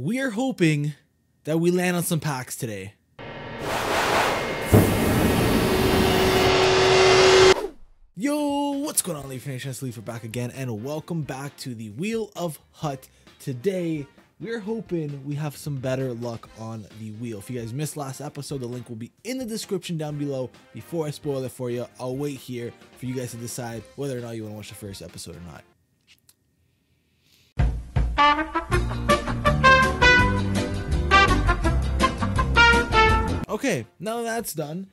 We are hoping that we land on some packs today. Yo, what's going on, Leaf Nation? It's Leaf back again, and welcome back to the Wheel of Hut. Today, we're hoping we have some better luck on the wheel. If you guys missed last episode, the link will be in the description down below. Before I spoil it for you, I'll wait here for you guys to decide whether or not you want to watch the first episode or not. Okay, now that's done,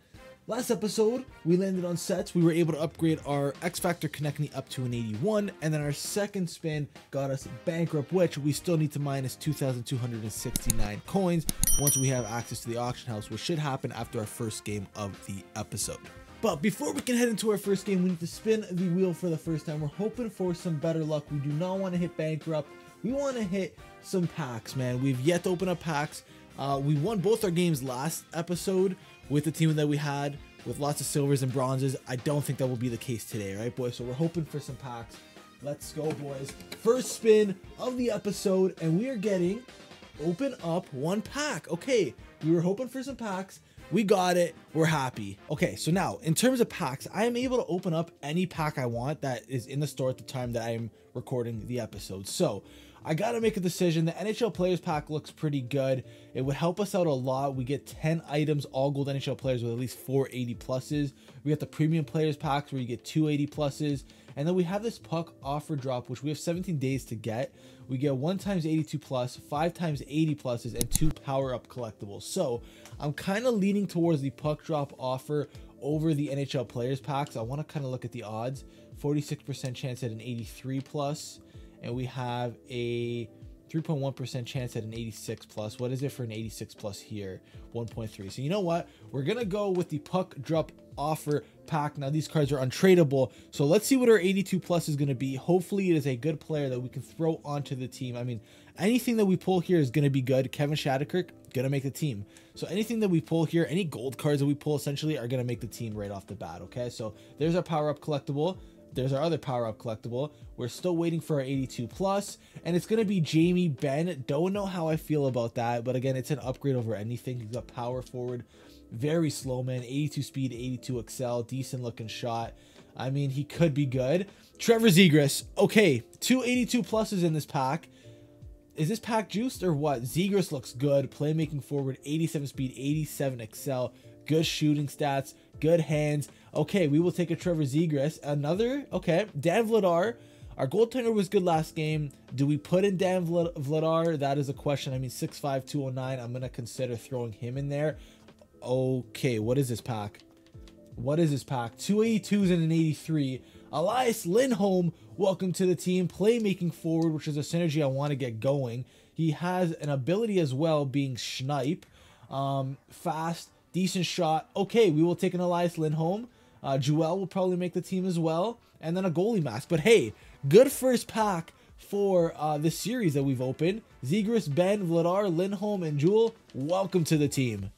Last episode, we landed on sets. We were able to upgrade our X Factor Konecny up to an 81, and then our second spin got us Bankrupt, which we still need to minus 2,269 coins once we have access to the auction house, which should happen after our first game of the episode. But before we can head into our first game, we need to spin the wheel for the first time. We're hoping for some better luck. We do not want to hit Bankrupt. We want to hit some packs, man. We've yet to open up packs. Uh, we won both our games last episode, with the team that we had with lots of silvers and bronzes. I don't think that will be the case today, right, boys? So we're hoping for some packs. Let's go, boys. First spin of the episode, and we are getting open up one pack. Okay, we were hoping for some packs. We got it. We're happy. Okay, so now in terms of packs, I am able to open up any pack I want that is in the store at the time that I am recording the episode. So I got to make a decision. The NHL Players Pack looks pretty good. It would help us out a lot. We get 10 items, all gold NHL players with at least 480 pluses. We got the Premium Players Packs where you get 280 pluses. And then we have this puck offer drop, which we have 17 days to get. We get 1 times 82 plus, 5 times 80 pluses, and 2 power up collectibles. So I'm kind of leaning towards the puck drop offer over the NHL Players Packs. I want to kind of look at the odds. 46% chance at an 83 plus and we have a 3.1% chance at an 86 plus. What is it for an 86 plus here? 1.3. So you know what? We're going to go with the puck drop offer pack. Now these cards are untradeable. So let's see what our 82 plus is going to be. Hopefully it is a good player that we can throw onto the team. I mean, anything that we pull here is going to be good. Kevin Shattenkirk, going to make the team. So anything that we pull here, any gold cards that we pull essentially are going to make the team right off the bat. Okay. So there's our power up collectible. There's our other power up collectible. We're still waiting for our 82 plus, and it's gonna be Jamie Benn. Don't know how I feel about that, but again, it's an upgrade over anything. He's got power forward, very slow man, 82 speed, 82 excel, decent looking shot. I mean, he could be good. Trevor Zegras, okay, two 82 pluses in this pack. Is this pack juiced or what? Zegras looks good. Playmaking forward, 87 speed, 87 excel, good shooting stats, good hands. Okay, we will take a Trevor Zegras. Another, okay, Dan Vladar. Our goaltender was good last game. Do we put in Dan Vladar? That is a question. I mean, 6'5", 209. I'm going to consider throwing him in there. Okay, what is this pack? What is this pack? 282s and an 83. Elias Lindholm, welcome to the team. Playmaking forward, which is a synergy I want to get going. He has an ability as well, being Snipe. Um, fast, decent shot. Okay, we will take an Elias Lindholm. Uh, Jewel will probably make the team as well. And then a goalie mask. But hey, good first pack for uh, this series that we've opened. Zegras, Benn, Vladar, Lindholm, and Jewel, welcome to the team.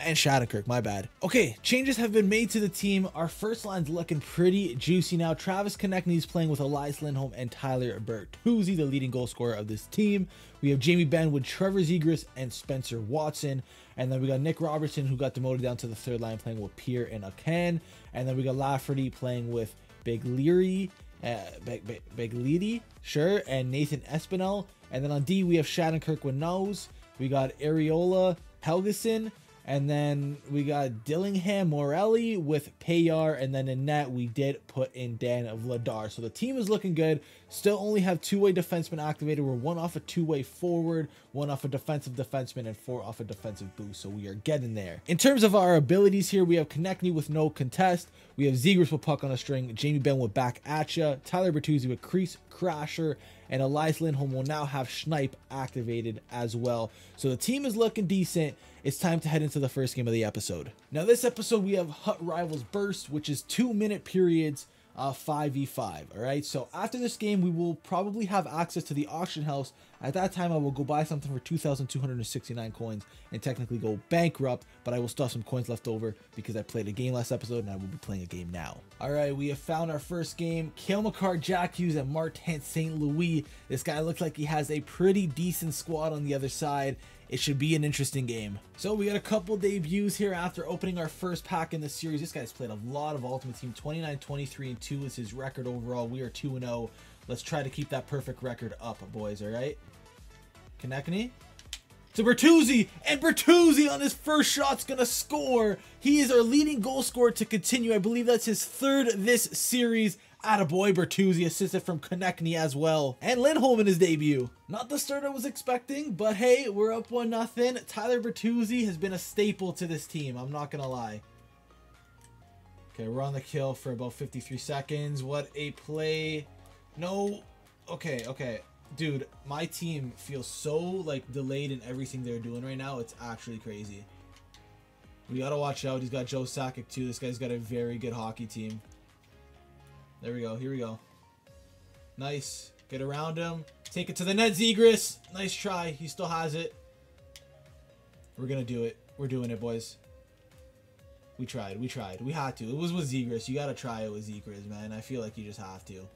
And Shattenkirk, my bad. Okay, changes have been made to the team. Our first line's looking pretty juicy now. Travis Konecny is playing with Elias Lindholm and Tyler Bertuzzi, the leading goal scorer of this team. We have Jamie Benn with Trevor Zegras and Spencer Watson. And then we got Nick Robertson, who got demoted down to the third line, playing with Pierre and Akan. And then we got Lafferty playing with Big Leary, uh, Big, Big, Big Leary, sure, and Nathan Espinel. And then on D, we have Shattenkirk with Nose. We got Areola Helgeson. And then we got Dillingham Morelli with Payar. And then in net, we did put in Dan Vladar. So the team is looking good. Still only have two-way defensemen activated. We're one off a two-way forward, one off a defensive defenseman, and four off a defensive boost. So we are getting there. In terms of our abilities here, we have Konecny with no contest. We have Zegras with puck on a string. Jamie Benn with back at ya. Tyler Bertuzzi with crease crasher. And Elias Lindholm will now have Snipe activated as well. So the team is looking decent it's time to head into the first game of the episode. Now this episode we have Hut Rivals Burst, which is two minute periods uh, 5v5 all right so after this game we will probably have access to the auction house At that time, I will go buy something for 2,269 coins and technically go bankrupt, but I will still have some coins left over because I played a game last episode and I will be playing a game now. All right, we have found our first game. Cale Makar, Jack Hughes, and Martin St. Louis. This guy looks like he has a pretty decent squad on the other side. It should be an interesting game. So we got a couple debuts here after opening our first pack in the series. This guy's played a lot of Ultimate Team. 29, 23, and 2 is his record overall. We are 2 0. Let's try to keep that perfect record up, boys, all right? Konecny to Bertuzzi, and Bertuzzi on his first shot's gonna score. He is our leading goal scorer to continue. I believe that's his third this series. Attaboy Bertuzzi assisted from Konecny as well. And Lindholm in his debut. Not the start I was expecting, but hey, we're up 1 nothing. Tyler Bertuzzi has been a staple to this team, I'm not gonna lie. Okay, we're on the kill for about 53 seconds. What a play. No. Okay, okay. Dude, my team feels so, like, delayed in everything they're doing right now. It's actually crazy. We gotta watch out. He's got Joe Sakic, too. This guy's got a very good hockey team. There we go. Here we go. Nice. Get around him. Take it to the net, Zegras. Nice try. He still has it. We're gonna do it. We're doing it, boys. We tried. We tried. We had to. It was with Zegras. You gotta try it with Zegras, man. I feel like you just have to.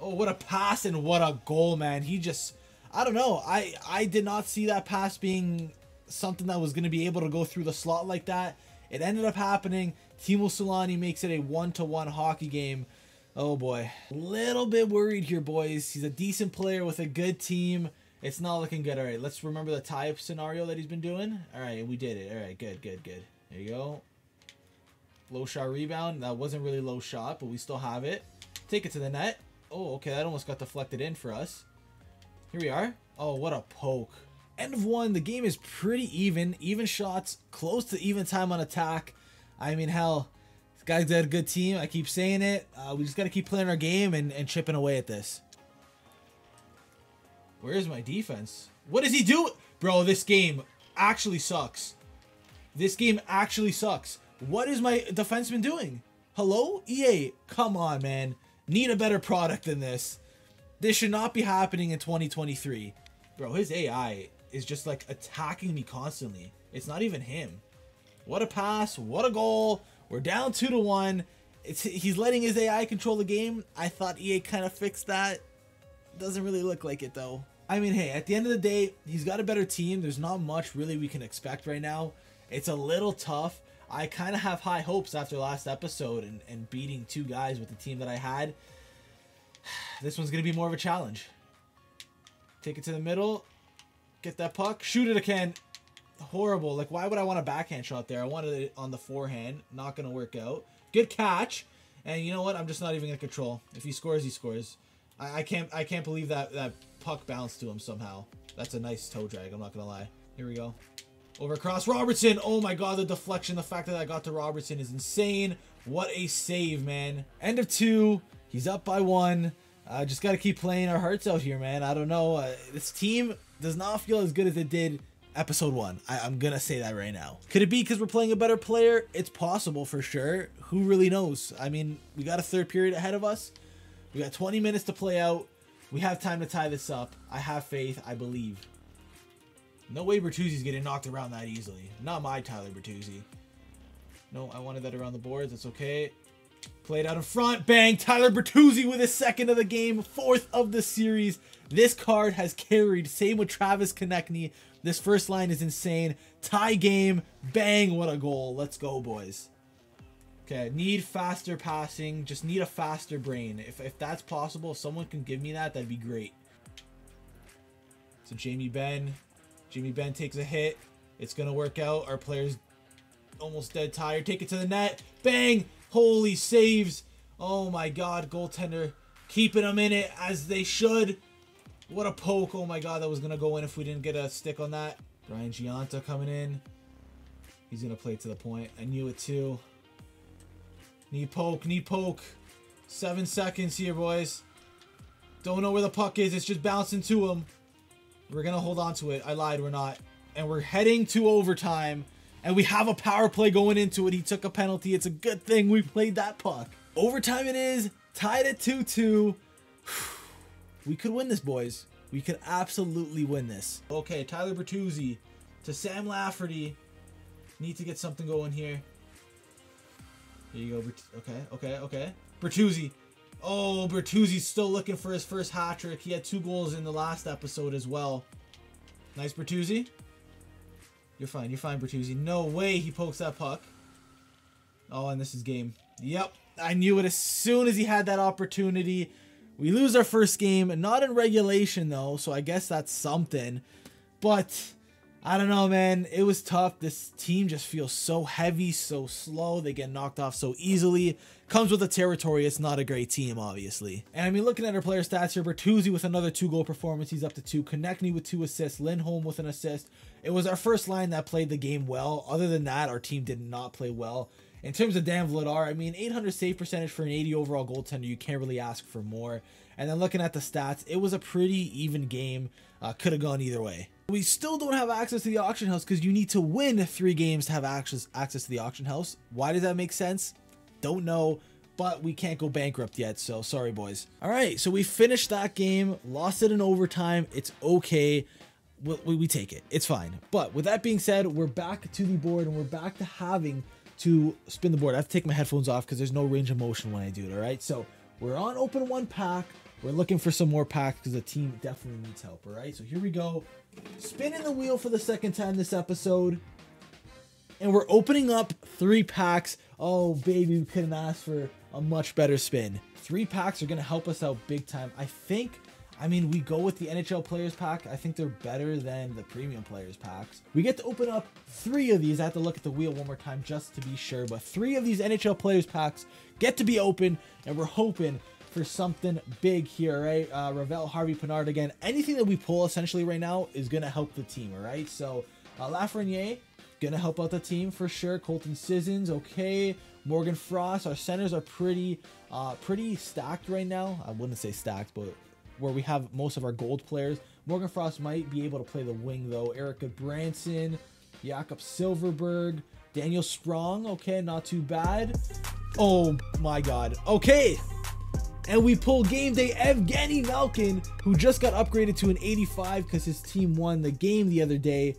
Oh, what a pass and what a goal, man. He just... I don't know. I, I did not see that pass being something that was going to be able to go through the slot like that. It ended up happening. Teemu Selanne makes it a one-to-one -one hockey game. Oh, boy. A little bit worried here, boys. He's a decent player with a good team. It's not looking good. All right, let's remember the tie-up scenario that he's been doing. All right, we did it. All right, good, good, good. There you go. Low shot rebound. That wasn't really low shot, but we still have it. Take it to the net. Oh, okay, that almost got deflected in for us. Here we are. Oh, what a poke. End of one. The game is pretty even. Even shots. Close to even time on attack. I mean, hell, this guy's got a good team. I keep saying it. Uh, we just got to keep playing our game and, and chipping away at this. Where is my defense? What does he do? Bro, this game actually sucks. This game actually sucks. What is my defenseman doing? Hello? EA, come on, man. Need a better product than this. This should not be happening in 2023. Bro, his AI is just like attacking me constantly. It's not even him. What a pass. What a goal. We're down 2 to 1. It's, he's letting his AI control the game. I thought EA kind of fixed that. Doesn't really look like it though. I mean, hey, at the end of the day, he's got a better team. There's not much really we can expect right now. It's a little tough. I kind of have high hopes after last episode and, and beating two guys with the team that I had. This one's going to be more of a challenge. Take it to the middle. Get that puck. Shoot it again. Horrible. Like, why would I want a backhand shot there? I wanted it on the forehand. Not going to work out. Good catch. And you know what? I'm just not even to control. If he scores, he scores. I, I can't I can't believe that, that puck bounced to him somehow. That's a nice toe drag. I'm not going to lie. Here we go. Over across Robertson. Oh my god, the deflection. The fact that I got to Robertson is insane. What a save, man. End of two. He's up by one. Uh, just got to keep playing our hearts out here, man. I don't know. Uh, this team does not feel as good as it did episode one. I, am going to say that right now. Could it be because we're playing a better player? It's possible for sure. Who really knows? I mean, we got a third period ahead of us. We got 20 minutes to play out. We have time to tie this up. I have faith. I believe. No way Bertuzzi's getting knocked around that easily. Not my Tyler Bertuzzi. No, I wanted that around the boards. That's okay. Played out in front. Bang! Tyler Bertuzzi with his second of the game. Fourth of the series. This card has carried. Same with Travis Konecny. This first line is insane. Tie game. Bang! What a goal. Let's go, boys. Okay, need faster passing. Just need a faster brain. If, if that's possible, if someone can give me that, that'd be great. So Jamie Benn Jimmy Benn takes a hit. It's going to work out. Our player's almost dead tired. Take it to the net. Bang! Holy saves. Oh my god, goaltender keeping them in it as they should. What a poke. Oh my god, that was going to go in if we didn't get a stick on that. Brian Gionta coming in. He's going to play to the point. I knew it too. Knee poke, knee poke. Seven seconds here, boys. Don't know where the puck is. It's just bouncing to him. We're going to hold on to it. I lied. We're not. And we're heading to overtime. And we have a power play going into it. He took a penalty. It's a good thing we played that puck. Overtime it is. Tied at 2-2. We could win this, boys. We could absolutely win this. Okay, Tyler Bertuzzi to Sam Lafferty. Need to get something going here. Here you go. Okay, okay, okay. Bertuzzi. Oh, Bertuzzi's still looking for his first hat trick. He had two goals in the last episode as well. Nice, Bertuzzi. You're fine. You're fine, Bertuzzi. No way he pokes that puck. Oh, and this is game. Yep. I knew it as soon as he had that opportunity. We lose our first game, not in regulation though, so I guess that's something. But I don't know, man. It was tough. This team just feels so heavy, so slow. They get knocked off so easily. Comes with the territory. It's not a great team, obviously. And I mean, looking at our player stats here, Bertuzzi with another two-goal performance. He's up to two. Konecny with two assists. Lindholm with an assist. It was our first line that played the game well. Other than that, our team did not play well. In terms of Dan Vladar, I mean, 800 save percentage for an 80 overall goaltender. You can't really ask for more. And then looking at the stats, it was a pretty even game. Uh, Could have gone either way. We still don't have access to the auction house because you need to win three games to have access access to the auction house. Why does that make sense? Don't know, but we can't go bankrupt yet. So sorry, boys. All right, so we finished that game, lost it in overtime. It's okay. We, we take it. It's fine. But with that being said, we're back to the board and we're back to having to spin the board. I have to take my headphones off because there's no range of motion when I do it. All right, so we're on open one pack. We're looking for some more packs because the team definitely needs help, all right? So here we go. Spinning the wheel for the second time this episode. And we're opening up three packs. Oh, baby, we couldn't ask for a much better spin. Three packs are going to help us out big time. I think, I mean, we go with the NHL Players Pack. I think they're better than the Premium Players Packs. We get to open up three of these. I have to look at the wheel one more time just to be sure. But three of these NHL Players Packs get to be open. And we're hoping for something big here, right? Uh, Ravel, Harvey, Pinard again. Anything that we pull essentially right now is going to help the team, all right? So uh, Lafreniere, going to help out the team for sure. Colton Sissons, okay. Morgan Frost, our centers are pretty, uh, pretty stacked right now. I wouldn't say stacked, but where we have most of our gold players. Morgan Frost might be able to play the wing though. Erica Branson, Jakob Silfverberg, Daniel Sprong, okay, not too bad. Oh my god. Okay, and we pull game day Evgeny Malkin, who just got upgraded to an 85 because his team won the game the other day.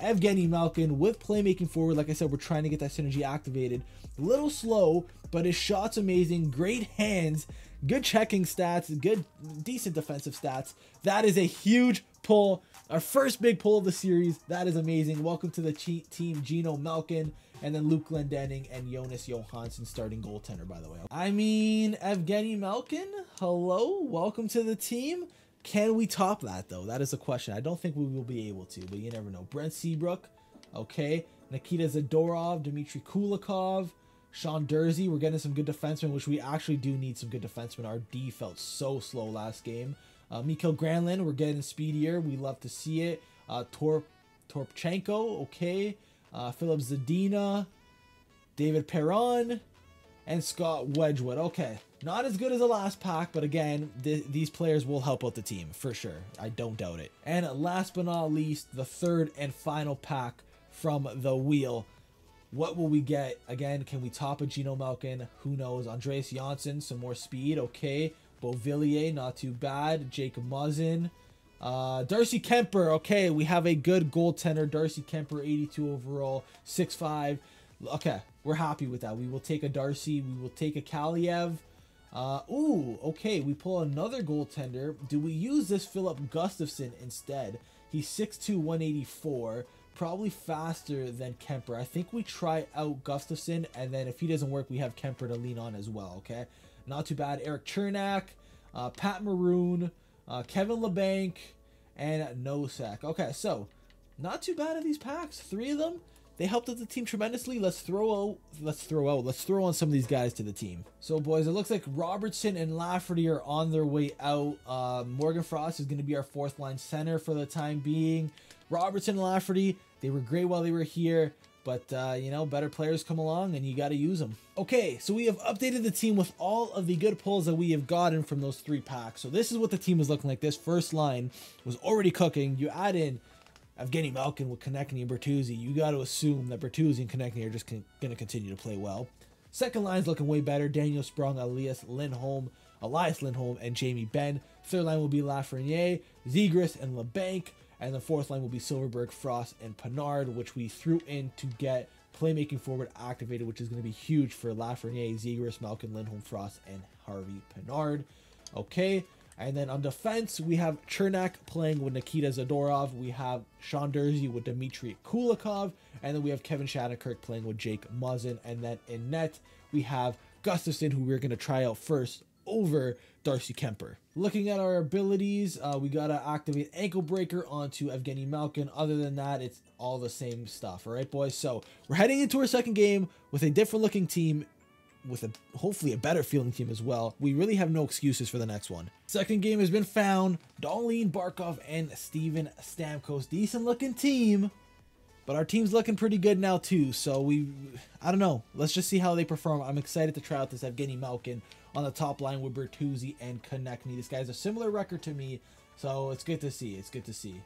Evgeny Malkin with playmaking forward. Like I said, we're trying to get that synergy activated. A little slow, but his shot's amazing. Great hands, good checking stats, good, decent defensive stats. That is a huge pull. Our first big pull of the series. That is amazing. Welcome to the team, Geno Malkin. And then Luke Glendening and Jonas Johansson starting goaltender, by the way. I mean, Evgeny Malkin, hello, welcome to the team. Can we top that, though? That is a question. I don't think we will be able to, but you never know. Brent Seabrook, okay. Nikita Zadorov, Dmitry Kulikov, Sean Durzi. We're getting some good defensemen, which we actually do need some good defensemen. Our D felt so slow last game. Uh, Mikael Granlund, we're getting speedier. We love to see it. Uh, Torp, Torpchenko, okay uh, Filip Zadina, David Perron, and Scott Wedgewood. Okay, not as good as the last pack, but again, th these players will help out the team for sure. I don't doubt it. And last but not least, the third and final pack from the wheel. What will we get? Again, can we top a Geno Malkin? Who knows? Andreas Johnsson, some more speed. Okay. Beauvillier, not too bad. Jake Muzzin. Uh, Darcy Kuemper, okay, we have a good goaltender. Darcy Kuemper, 82 overall, 6'5". Okay, we're happy with that. We will take a Darcy. We will take a Kaliyev. Uh, ooh, okay, we pull another goaltender. Do we use this Filip Gustavsson instead? He's 6'2", 184. Probably faster than Kuemper. I think we try out Gustavsson, and then if he doesn't work, we have Kuemper to lean on as well, okay? Not too bad. Erik Cernak, uh, Pat Maroon, uh, Kevin Labanc, and Nosek. Okay, so not too bad of these packs. Three of them. They helped out the team tremendously. Let's throw out, let's throw out, let's throw on some of these guys to the team. So, boys, it looks like Robertson and Lafferty are on their way out. Uh, Morgan Frost is going to be our fourth line center for the time being. Robertson and Lafferty, they were great while they were here. But, uh, you know, better players come along and you got to use them. Okay, so we have updated the team with all of the good pulls that we have gotten from those three packs. So this is what the team is looking like. This first line was already cooking. You add in Evgeny Malkin with Konecny and Bertuzzi. You got to assume that Bertuzzi and Konecny are just going to continue to play well. Second line is looking way better. Daniel Sprong, Elias Lindholm, Elias Lindholm, and Jamie Benn. Third line will be Lafreniere, Zegras, and Labanc. And the fourth line will be Silfverberg, Frost, and Pinard, which we threw in to get playmaking forward activated, which is going to be huge for Lafreniere, Zegras, Malkin, Lindholm, Frost, and Harvey Pinard. Okay. And then on defense, we have Cernak playing with Nikita Zadorov. We have Sean Durzi with Dmitry Kulikov. And then we have Kevin Shattenkirk playing with Jake Muzzin. And then in net, we have Gustavsson, who we're going to try out first over Darcy Kuemper. Looking at our abilities, uh, we got to activate Ankle Breaker onto Evgeny Malkin. Other than that, it's all the same stuff. All right, boys? So we're heading into our second game with a different looking team with a hopefully a better feeling team as well. We really have no excuses for the next one. Second game has been found. Darlene Barkov and Steven Stamkos. Decent looking team. But our team's looking pretty good now too. So we, I don't know. Let's just see how they perform. I'm excited to try out this Evgeny Malkin on the top line with Bertuzzi and Konecny. This guy's a similar record to me. So it's good to see. It's good to see.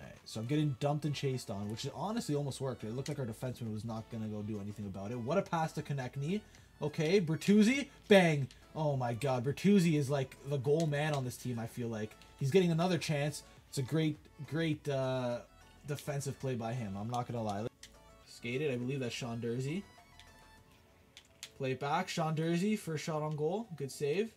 All right, so I'm getting dumped and chased on, which honestly almost worked. It looked like our defenseman was not going to go do anything about it. What a pass to Konecny. Okay, Bertuzzi, bang. Oh my god, Bertuzzi is like the goal man on this team, I feel like. He's getting another chance. It's a great, great uh, defensive play by him. I'm not going to lie. Skated, I believe that's Sean Durzi. Play it back. Sean Durzi, first shot on goal. Good save.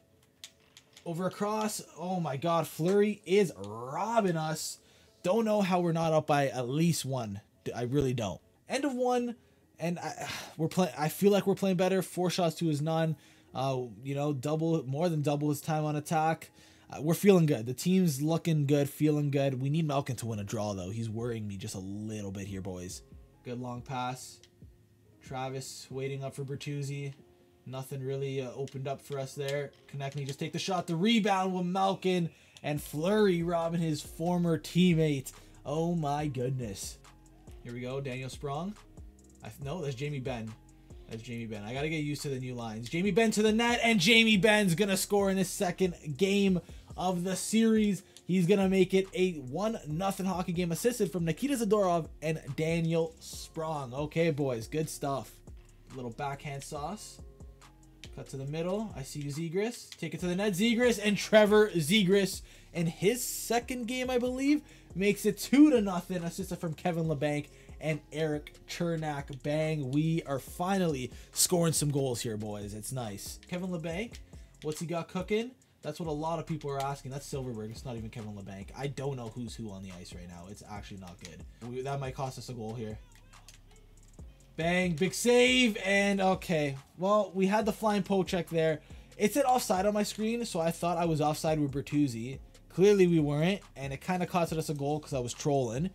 Over across. Oh my god, Fleury is robbing us. Don't know how we're not up by at least one. I really don't. End of one and I, we're playing. I feel like we're playing better. Four shots to his none. Uh, you know, double more than double his time on attack. Uh, we're feeling good. The team's looking good, feeling good. We need Malkin to win a draw though. He's worrying me just a little bit here, boys. Good long pass. Travis waiting up for Bertuzzi. Nothing really uh, opened up for us there. Konecny just take the shot. The rebound with Malkin and Fleury robbing his former teammate. Oh my goodness. Here we go. Daniel Sprong. I, no, that's Jamie Benn. That's Jamie Benn. I got to get used to the new lines. Jamie Benn to the net, and Jamie Benn's going to score in his second game of the series. He's going to make it a 1 nothing hockey game assisted from Nikita Zadorov and Daniel Sprong. Okay, boys, good stuff. Little backhand sauce. Cut to the middle. I see you, Zegras. Take it to the net. Zegras and Trevor Zegras. in his second game, I believe, makes it 2 to nothing. Assisted from Kevin Labanc and Erik Cernak. Bang, we are finally scoring some goals here, boys. It's nice. Kevin Labanc, what's he got cooking? That's what a lot of people are asking. That's Silfverberg. It's not even Kevin Labanc. I don't know who's who on the ice right now. It's actually not good. We, that might cost us a goal here. Bang, big save, and okay. Well, we had the flying poke check there. It said offside on my screen, so I thought I was offside with Bertuzzi. Clearly we weren't, and it kind of costed us a goal because I was trolling.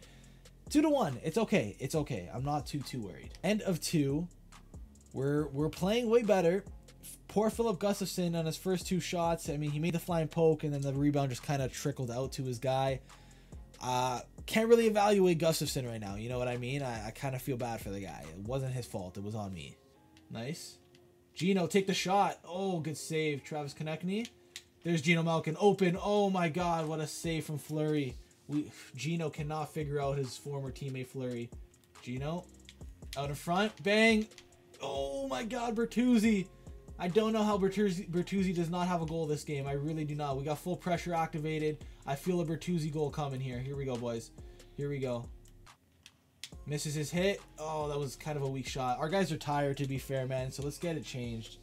Two to one. It's okay. It's okay. I'm not too too worried. End of two. We're we're playing way better. Poor Filip Gustavsson on his first two shots. I mean, he made the flying poke, and then the rebound just kind of trickled out to his guy. Uh, can't really evaluate Gustavsson right now. You know what I mean? I, I kind of feel bad for the guy. It wasn't his fault. It was on me. Nice. Geno, take the shot. Oh, good save. Travis Konecny. There's Geno Malkin. Open. Oh, my God. What a save from Fleury. We Geno cannot figure out his former teammate Fleury. Geno out in front. Bang. Oh my god, Bertuzzi. I don't know how Bertuzzi, Bertuzzi does not have a goal this game. I really do not. We got full pressure activated. I feel a Bertuzzi goal coming here. Here we go, boys. Here we go. Misses his hit. Oh, that was kind of a weak shot. Our guys are tired, to be fair, man. So let's get it changed.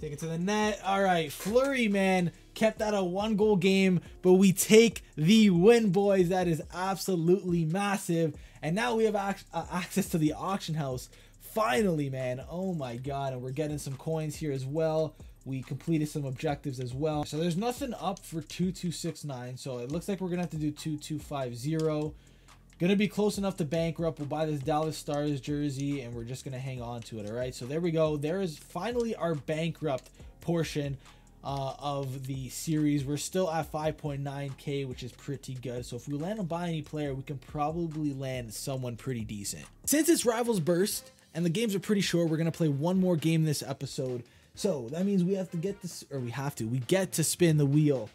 Take it to the net. All right, Fleury, man kept that a one goal game, but we take the win, boys. That is absolutely massive. And now we have ac uh, access to the auction house. Finally, man. Oh my god. And we're getting some coins here as well. We completed some objectives as well. So there's nothing up for 2269. So it looks like we're going to have to do 2250. Gonna be close enough to bankrupt. We'll buy this Dallas Stars jersey and we're just gonna hang on to it. All right. So there we go. There is finally our bankrupt portion uh, of the series. We're still at 5.9k, which is pretty good. So if we land on buy any player, we can probably land someone pretty decent. Since it's Rivals Burst and the games are pretty short, we're going to play one more game this episode. So that means we have to get this, or we have to, we get to spin the wheel.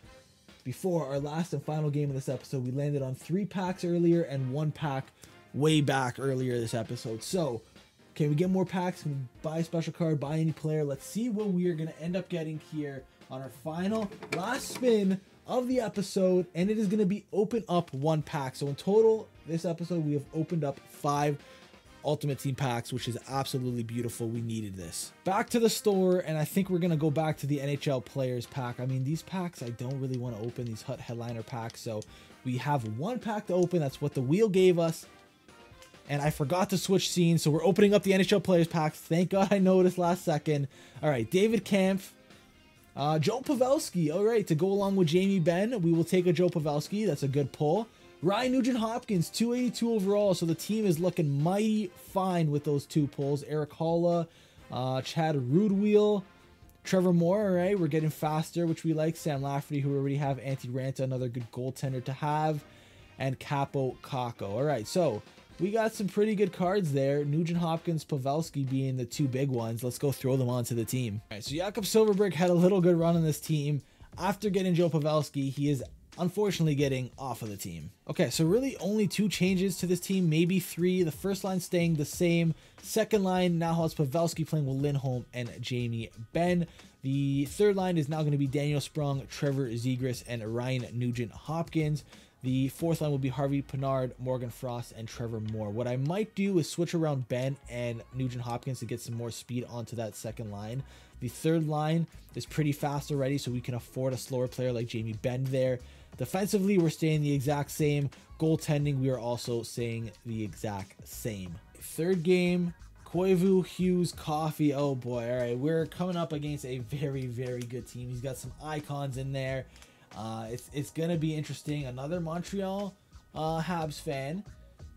Before our last and final game of this episode, we landed on three packs earlier and one pack way back earlier this episode. So can we get more packs? Can we buy a special card, buy any player? Let's see what we are going to end up getting here on our final last spin of the episode, and it is going to be open up one pack. So in total, this episode we have opened up five Ultimate Team packs, which is absolutely beautiful. We needed this. Back to the store, and I think we're going to go back to the NHL Players pack. I mean, these packs, I don't really want to open these Hut Headliner packs, so we have one pack to open. That's what the wheel gave us. And I forgot to switch scenes, so we're opening up the NHL Players packs. Thank God I noticed last second. All right, David Kampf, uh, Joe Pavelski. All right, to go along with Jamie Benn, we will take a Joe Pavelski. That's a good pull. Ryan Nugent Hopkins, 282 overall. So the team is looking mighty fine with those two pulls. Erik Haula, uh, Chad Ruhwedel, Trevor Moore. All right, we're getting faster, which we like. Sam Lafferty, who already have. Antti Raanta, another good goaltender to have. And Kaapo Kakko. All right, so we got some pretty good cards there. Nugent Hopkins, Pavelski being the two big ones. Let's go throw them onto the team. All right, so Jakob Silfverberg had a little good run on this team. After getting Joe Pavelski, he is unfortunately getting off of the team. Okay, so really only two changes to this team, maybe three. The first line staying the same. Second line now has Pavelski playing with Lindholm and Jamie Benn. The third line is now going to be Daniel Sprong, Trevor Zegras, and Ryan Nugent Hopkins. The fourth line will be Harvey Pinard, Morgan Frost, and Trevor Moore. What I might do is switch around Benn and Nugent Hopkins to get some more speed onto that second line. The third line is pretty fast already, so we can afford a slower player like Jamie Benn there. Defensively, we're staying the exact same. Goaltending, we are also staying the exact same. Third game, Koivu, Hughes, Coffey. Oh boy, all right. We're coming up against a very, very good team. He's got some icons in there. Uh, it's, it's going to be interesting. Another Montreal uh, Habs fan,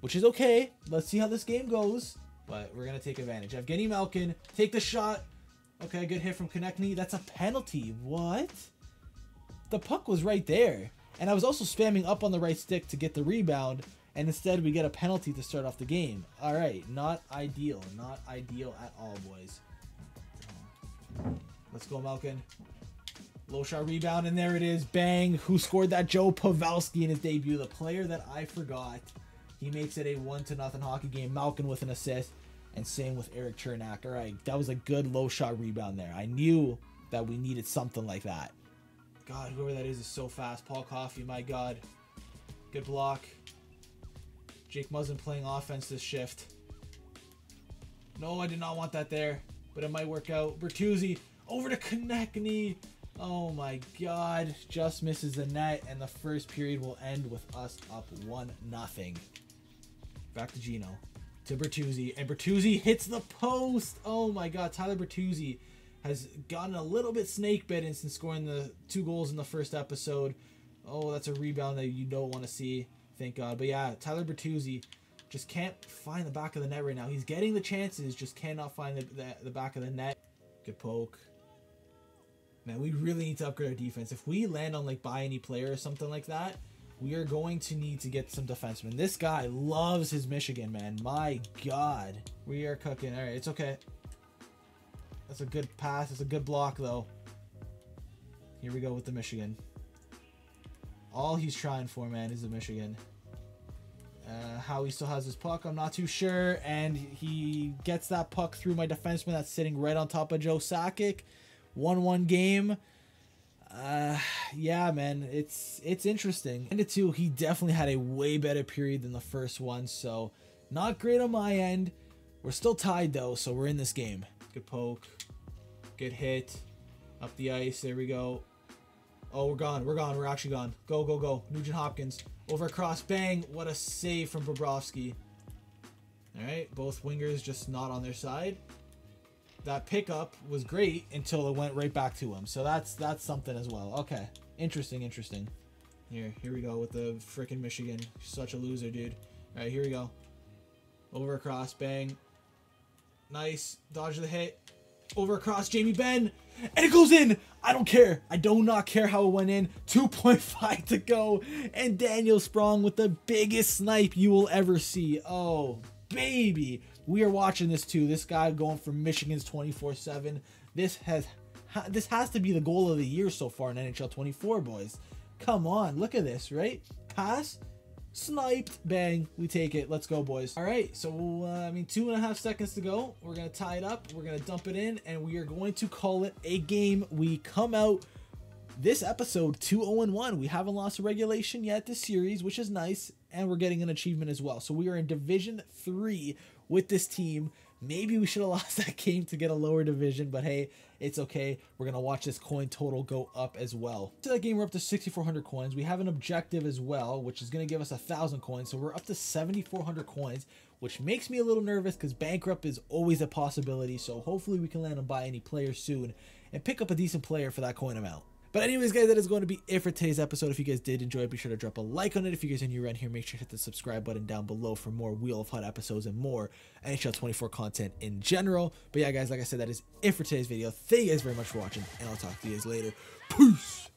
which is okay. Let's see how this game goes. But we're going to take advantage. Evgeny Malkin, take the shot. Okay, good hit from Konecny. That's a penalty. What? The puck was right there. And I was also spamming up on the right stick to get the rebound, and instead we get a penalty to start off the game. All right, not ideal. Not ideal at all, boys. Let's go, Malkin. Low shot rebound, and there it is. Bang. Who scored that? Joe Pavelski in his debut. The player that I forgot. He makes it a 1 to nothing hockey game. Malkin with an assist. And same with Erik Cernak. All right, that was a good low shot rebound there. I knew that we needed something like that. God, whoever that is is so fast. Paul Coffey, my God. Good block. Jake Muzzin playing offense this shift. No, I did not want that there, but it might work out. Bertuzzi over to Konecny. Oh my God, just misses the net, and the first period will end with us up one nothing. Back to Geno, to Bertuzzi, and Bertuzzi hits the post. Oh my God, Tyler Bertuzzi has gotten a little bit snake bitten since scoring the two goals in the first episode. Oh, that's a rebound that you don't want to see. Thank God. But yeah, Tyler Bertuzzi just can't find the back of the net right now. He's getting the chances, just cannot find the, the, the back of the net. Good poke. Man, we really need to upgrade our defense. If we land on like buy any player or something like that, we are going to need to get some defensemen. This guy loves his Michigan, man. My God. We are cooking. All right, it's okay. That's a good pass. It's a good block, though. Here we go with the Michigan. All he's trying for, man, is the Michigan. Uh, how he still has his puck, I'm not too sure. And he gets that puck through my defenseman that's sitting right on top of Joe Sakic. 1-1 game. Uh, yeah, man, it's it's interesting. And it too, he definitely had a way better period than the first one. So, not great on my end. We're still tied, though, so we're in this game. Good poke. Good hit. Up the ice. There we go. Oh, we're gone. We're gone. We're actually gone. Go, go, go. Nugent Hopkins. Over across. Bang. What a save from Bobrovsky. Alright. Both wingers just not on their side. That pickup was great until it went right back to him. So that's that's something as well. Okay. Interesting, interesting. Here, here we go with the freaking Michigan. Such a loser, dude. Alright, here we go. Over across. Bang. Nice. Dodge the hit over across Jamie Benn. and it goes in. I don't care. I do not care how it went in. 2.5 to go, and Daniel Sprong with the biggest snipe you will ever see. Oh, baby. We are watching this too. This guy going for Michigan's 24-7. This has this has to be the goal of the year so far in NHL 24, boys. Come on, look at this, right? Pass, Sniped. Bang. We take it. Let's go, boys. All right. So, uh, I mean, two and a half seconds to go. We're going to tie it up. We're going to dump it in, and we are going to call it a game. We come out this episode 2 0 1. We haven't lost a regulation yet this series, which is nice, and we're getting an achievement as well. So we are in Division 3 with this team. Maybe we should have lost that game to get a lower division, but hey, it's okay. We're going to watch this coin total go up as well. To that game, we're up to 6,400 coins. We have an objective as well, which is going to give us a 1,000 coins. So we're up to 7,400 coins, which makes me a little nervous because bankrupt is always a possibility. So hopefully we can land on buy any players soon and pick up a decent player for that coin amount. But anyways, guys, that is going to be it for today's episode. If you guys did enjoy it, be sure to drop a like on it. If you guys are new around here, make sure to hit the subscribe button down below for more Wheel of HUT episodes and more NHL 24 content in general. But yeah, guys, like I said, that is it for today's video. Thank you guys very much for watching, and I'll talk to you guys later. Peace!